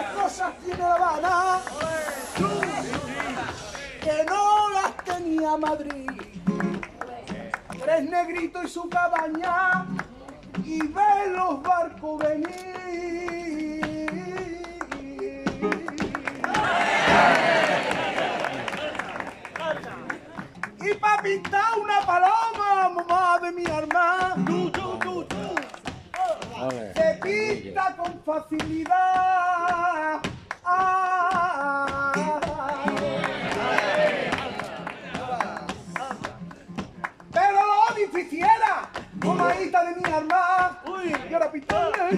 tres cosas tiene La Habana que no las tenía Madrid. Tres negritos y su cabaña y ve los barcos venir. Y pa' pintar una paloma, mamá de mi arma, se pinta con facilidad. Tomadita de mi arma. Uy, y ahora pistola.